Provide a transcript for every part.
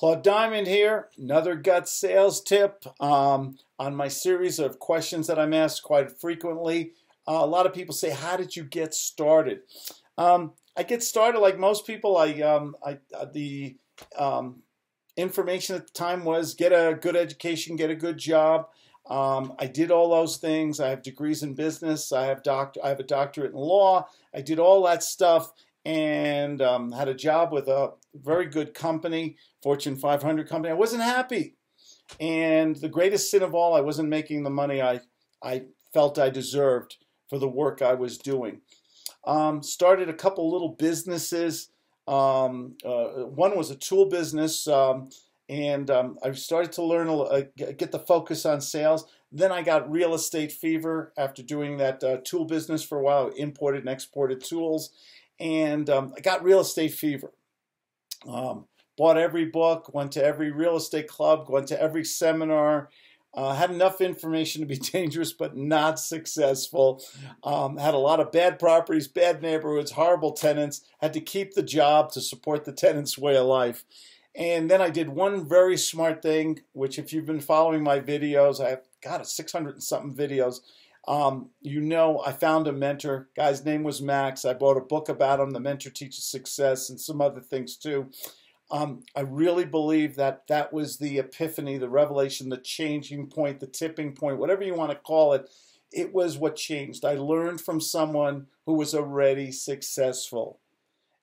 Claude Diamond here, another GUTS sales tip um, on my series of questions that I'm asked quite frequently. Uh, a lot of people say, "How did you get started?" Um, I get started like most people. I, um, I uh, the um, information at the time was get a good education, get a good job. Um, I did all those things. I have degrees in business. I have doctor. I have a doctorate in law. I did all that stuff, and um, had a job with a very good company, Fortune 500 company. I wasn't happy. And the greatest sin of all, I wasn't making the money I, I felt I deserved for the work I was doing. Um, started a couple little businesses. Um, uh, one was a tool business, um, and um, I started to learn, uh, get the focus on sales. Then I got real estate fever after doing that uh, tool business for a while, imported and exported tools and um, I got real estate fever. Um, bought every book, went to every real estate club, went to every seminar. Uh, had enough information to be dangerous, but not successful. Um, had a lot of bad properties, bad neighborhoods, horrible tenants. Had to keep the job to support the tenants' way of life. And then I did one very smart thing, which, if you've been following my videos, I've got a 600 and something videos. Um, you know, I found a mentor. Guy's name was Max. I bought a book about him, The Mentor Teaches Success, and some other things too. Um, I really believe that that was the epiphany, the revelation, the changing point, the tipping point, whatever you want to call it. It was what changed. I learned from someone who was already successful.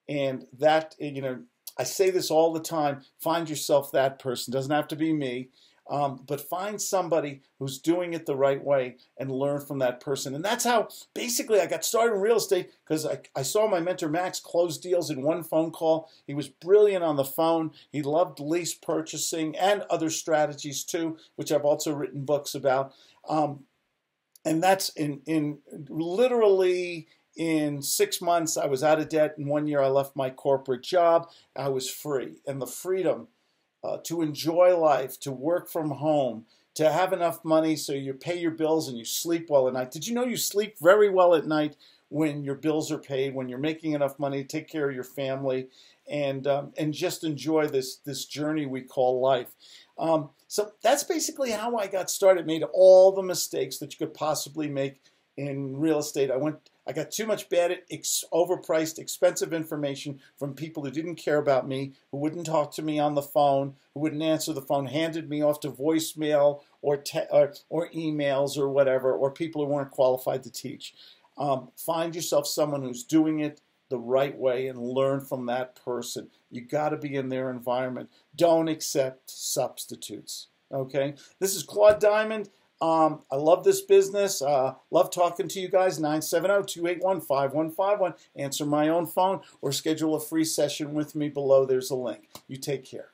And that, you know, I say this all the time find yourself that person. Doesn't have to be me. Um, but find somebody who's doing it the right way and learn from that person. And that's how basically I got started in real estate because I, I saw my mentor Max close deals in one phone call. He was brilliant on the phone. He loved lease purchasing and other strategies too, which I've also written books about. Um, and that's in, in literally in six months, I was out of debt. In one year, I left my corporate job. I was free. And the freedom uh, to enjoy life, to work from home, to have enough money so you pay your bills and you sleep well at night. Did you know you sleep very well at night when your bills are paid, when you're making enough money to take care of your family, and um, and just enjoy this this journey we call life. Um, so that's basically how I got started. Made all the mistakes that you could possibly make in real estate. I went I got too much bad, ex- overpriced, expensive information from people who didn't care about me, who wouldn't talk to me on the phone, who wouldn't answer the phone, handed me off to voicemail or, or, or, emails or whatever, or people who weren't qualified to teach. Um, find yourself someone who's doing it the right way and learn from that person. You got to be in their environment. Don't accept substitutes. Okay? This is Claude Diamond. Um, I love this business. Uh, love talking to you guys. 970-281-5151. Answer my own phone or schedule a free session with me below. There's a link. You take care.